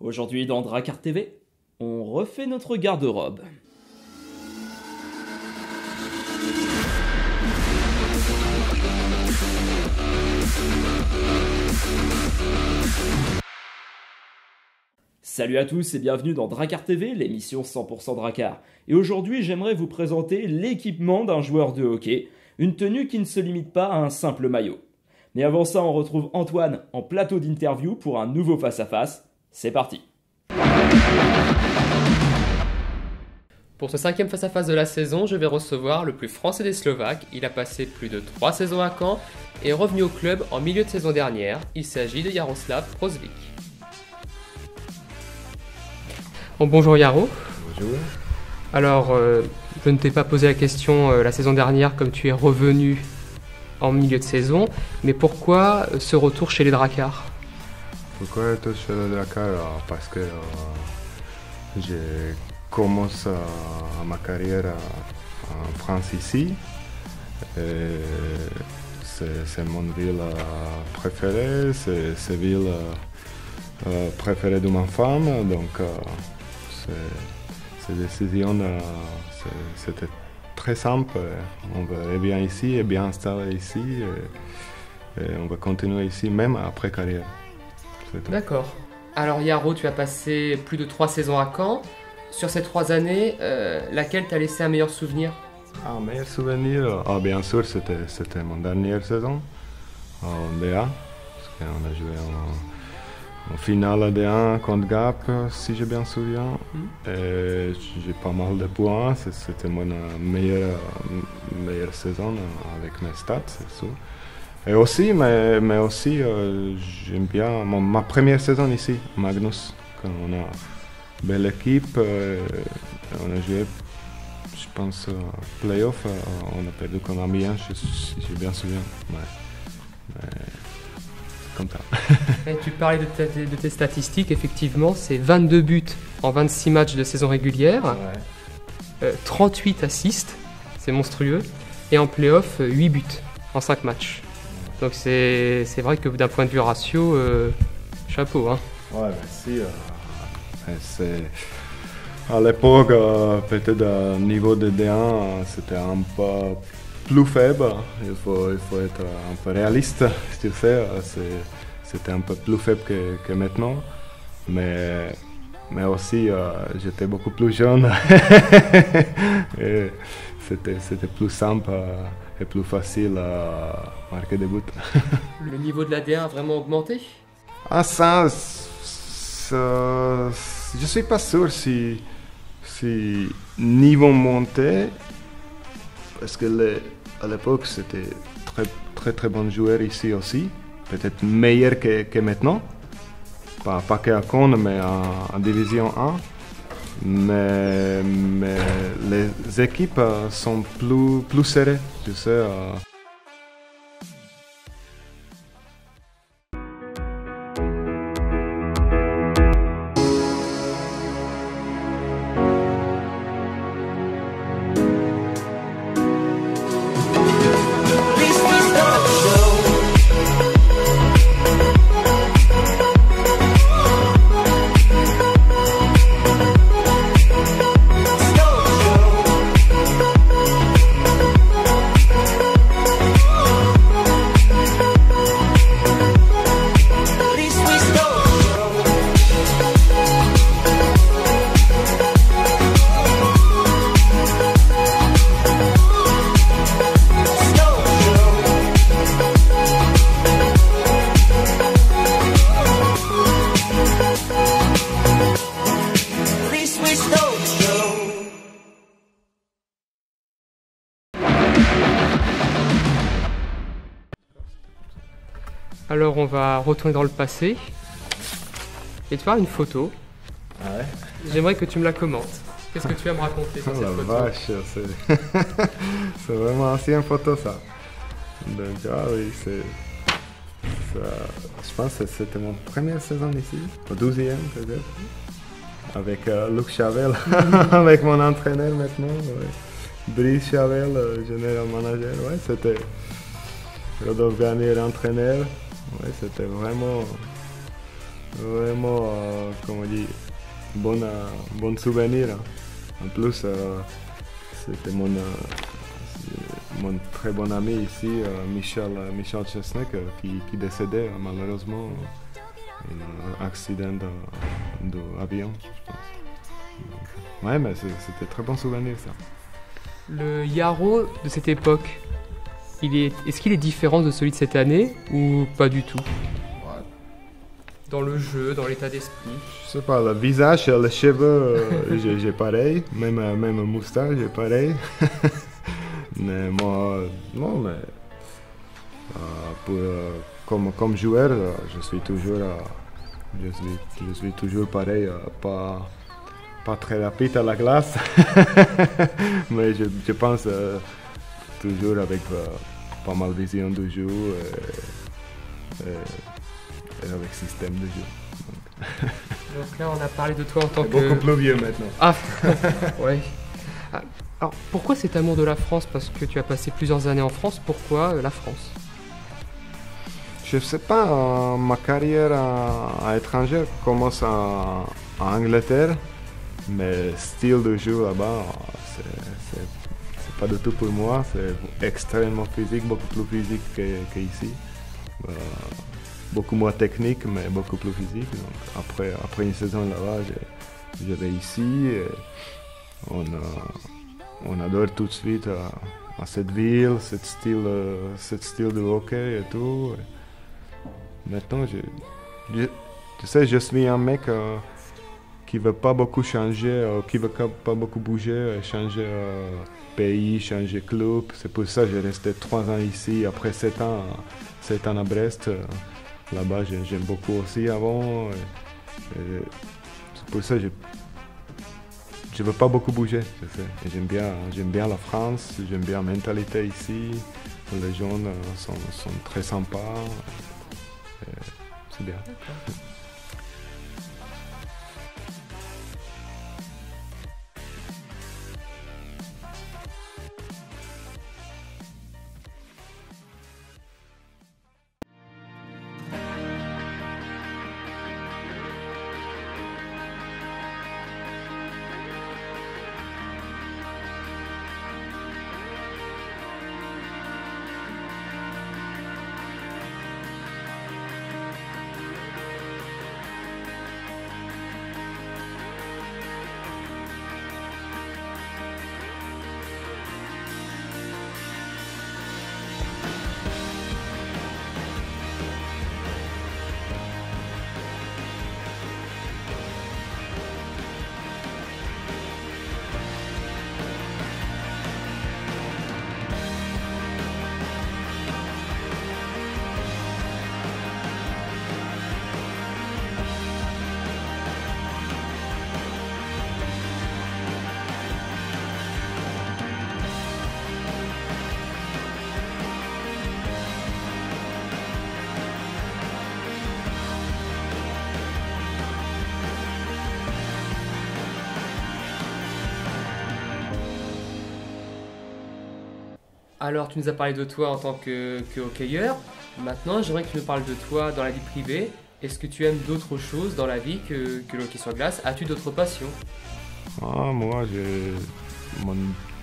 Aujourd'hui dans Dracar TV, on refait notre garde-robe. Salut à tous et bienvenue dans Dracar TV, l'émission 100% Dracar. Et aujourd'hui, j'aimerais vous présenter l'équipement d'un joueur de hockey, une tenue qui ne se limite pas à un simple maillot. Mais avant ça, on retrouve Antoine en plateau d'interview pour un nouveau face-à-face. C'est parti Pour ce cinquième face-à-face de la saison, je vais recevoir le plus français des Slovaques. Il a passé plus de trois saisons à Caen et est revenu au club en milieu de saison dernière. Il s'agit de Jaroslav Prozvik. Bon, bonjour Yaro. Bonjour. Alors, euh, je ne t'ai pas posé la question euh, la saison dernière comme tu es revenu en milieu de saison, mais pourquoi euh, ce retour chez les Dracars Pourquoi être chez le Dakar Euh, Parce que euh, j'ai commencé ma carrière en France ici. Et C'est mon ville euh, préférée, c'est c'est ville euh, préférée de ma femme. Donc, cette décision, c'était très simple. On va- bien ici, est bien installé ici. Et, et on va continuer ici, même après carrière. Tout. D'accord. Alors Yaro, tu as passé plus de trois saisons à Caen. Sur ces trois années, euh, laquelle t'a laissé un meilleur souvenir? Ah, meilleur souvenir ah, Bien sûr, c'était, c'était mon dernière saison en DA. Parce qu'on a joué en, en finale D1 contre Gap, si je bien souviens. Et j'ai pas mal de points. C'était mon euh, meilleure, meilleure saison euh, avec mes stats, c'est sûr. Et aussi, mais, mais aussi, euh, j'aime bien mon- ma première saison ici, Magnus. Quand on a belle équipe, euh, on a joué je pense, euh, playoff, euh, on a perdu contre Amiens, je- si j'ai bien souviens. Mais c'est comme ça. Et Tu parlais de, de tes statistiques, effectivement, c'est 22 buts en 26 matchs de saison régulière, euh, 38 assists, c'est monstrueux, et en playoff, euh, 8 buts en 5 matchs. Donc c'est vrai que d'un point de vue ratio, euh, chapeau. Hein. Ouais, merci. c'est... À l'époque, euh, peut-être au niveau de D1, euh, c'était un peu plus faible. Il faut, il faut être un peu réaliste, tu sais. euh, C'était un peu plus faible que, que maintenant. Mais, mais aussi, euh, j'étais beaucoup plus jeune. C'était plus simple et plus facile à marquer des buts. Le niveau de la D1 a vraiment augmenté? Ah ça, ça- je suis pas sûr si, si niveau monté, parce que à l'époque c'était très très très bon joueur ici aussi, peut-être meilleur que, que maintenant, pas, pas qu'à Caen mais en, en division 1. Mais, équipes euh, sont plus, plus serrées, tu sais. Alors on va retourner dans le passé et te faire une photo. J'aimerais que tu me la commentes. Qu'est-ce que tu vas me raconter sur Oh cette la photo? vache, c'est c'est vraiment ancienne photo ça. Donc ah oui, c'est... Je pense que c'était mon première saison ici, au 12e peut-être. Avec euh, Luc Chavel, avec mon entraîneur maintenant. ouais. Brice Chavel, euh, général manager. Ouais, c'était Rodolphe Garnier, entraîneur. Ouais, c'était vraiment vraiment, euh, comment bon, euh, bon souvenir. hein. En plus, euh, c'était mon, euh, mon très bon ami ici, Michel, Michel Chesnek, qui, qui décédait malheureusement dans un accident de- d'avion. Ouais, mais c'était très bon souvenir ça. Le Yarrow de cette époque, il est, est-ce qu'il est différent de celui de cette année ou pas du tout? Dans le jeu, dans l'état d'esprit. Je sais pas, le visage, les cheveux, euh, j'ai j'ai pareil, même, euh, même moustache, j'ai pareil. mais moi, euh, non, mais euh, pour, euh, comme, comme joueur, je suis toujours, euh, je suis, je suis toujours pareil, euh, pas, pas très rapide à la glace, mais je, je pense euh, toujours avec euh, pas mal de vision de jeu et, et- et avec système de jeu. Donc là, on a parlé de toi en tant que. beaucoup plus vieux maintenant. Ah, ouais. Alors, pourquoi cet amour de la France? Parce que tu as passé plusieurs années en France. Pourquoi euh, la France? Je sais pas, euh, ma carrière à, à l'étranger commence en, Angleterre, mais style de jeu là-bas, euh, c'est pas du tout pour moi. C'est extrêmement physique, beaucoup plus physique que- qu'ici. Euh, beaucoup moins technique, mais beaucoup plus physique. Donc, après, après une saison là-bas, j'ai réussi. et on, euh, on adore tout de suite euh, à cette ville, ce style, euh, ce style de hockey et tout. Maintenant, je, je, tu sais, je suis un mec qui veut pas beaucoup changer, euh, qui veut pas beaucoup bouger, euh, changer euh, pays, changer club. C'est pour ça que j'ai resté trois ans ici, après sept ans, sept ans à Brest. Là-bas, j'ai- j'aime beaucoup aussi avant. C'est pour ça que je je veux pas beaucoup bouger, J'aime bien, bien la France, j'aime bien la mentalité ici. Les gens sont, sont très sympas. C'est bien. Alors, tu nous as parlé de toi en tant que, hockeyeur. Maintenant, j'aimerais que tu nous parles de toi dans la vie privée. Est-ce que tu aimes d'autres choses dans la vie que, que le hockey sur glace? As-tu d'autres passions? Ah, moi, j'ai mon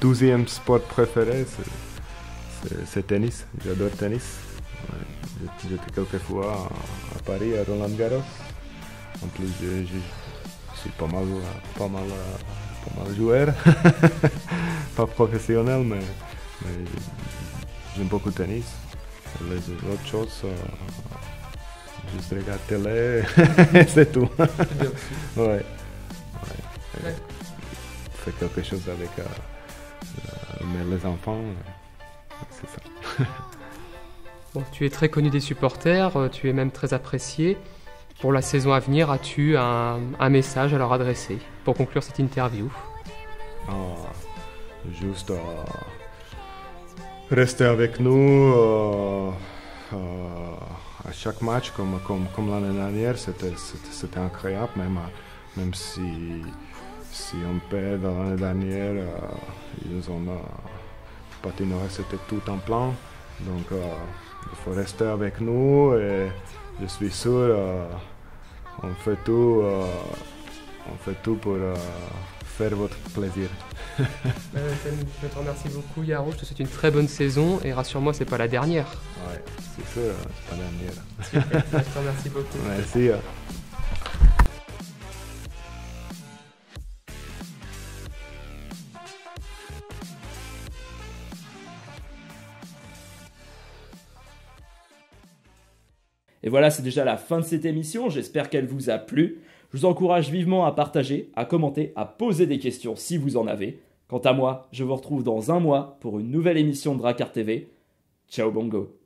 douzième sport préféré, c'est- tennis. J'adore tennis. J'étais quelques fois à, Paris, à Roland Garros. En plus, je, je- suis pas mal, pas mal, pas mal joueur. pas professionnel, mais j'aime beaucoup le tennis. Les autres choses, euh, juste regarde télé, c'est tout. Ouais. ouais. Et Ouais. Faire quelque chose avec euh, euh, mais les enfants, c'est ça. Bon, tu es très connu des supporters, euh, tu es même très apprécié. Pour la saison à venir, as-tu un, un message à leur adresser pour conclure cette interview? Ah, juste euh, rester avec nous euh, euh, à chaque match, comme, l'année dernière, c'était, incroyable, même, euh, même si, si on perd l'année dernière, ils ont patiné, c'était tout en plan. Donc il faut rester avec nous et je suis sûr on fait tout, pour faire votre plaisir. je te remercie beaucoup Yaro, je te souhaite une très bonne saison et rassure-moi, c'est pas la dernière. Ouais, c'est sûr, c'est pas la dernière. Super, je te remercie beaucoup. Merci. Et voilà, c'est déjà la fin de cette émission. J'espère qu'elle vous a plu. Je vous encourage vivement à partager, à commenter, à poser des questions si vous en avez. Quant à moi, je vous retrouve dans un mois pour une nouvelle émission de Dracar TV. Ciao Bongo